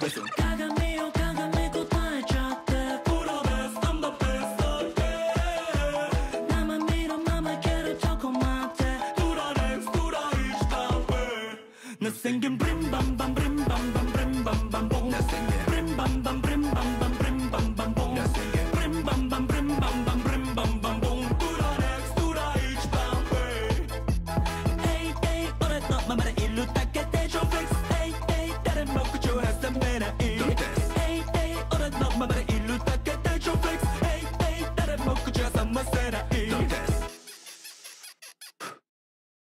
Listen. Singing. Brim brim brim. Brim brim brim Hey hey, ない。ヘイヘイ俺のままでいるだけで超フレックスヘイヘイ誰も口挟ませない